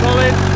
各位。